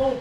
后